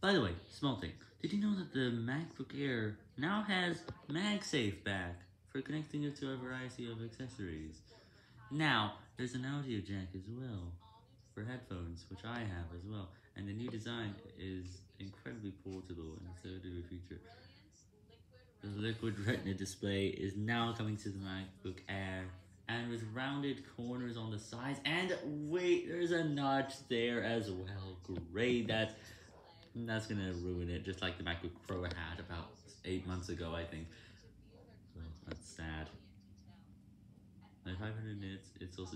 By the way, small thing, did you know that the MacBook Air now has MagSafe back for connecting it to a variety of accessories? Now, there's an audio jack as well, for headphones, which I have as well, and the new design is incredibly portable and so do a feature. The Liquid Retina display is now coming to the MacBook Air, and with rounded corners on the sides, and wait, there's a notch there as well, great, that's, that's gonna ruin it, just like the MacBook Pro I had about 8 months ago, I think, that's sad. At 500 nits, it's also 25% brighter.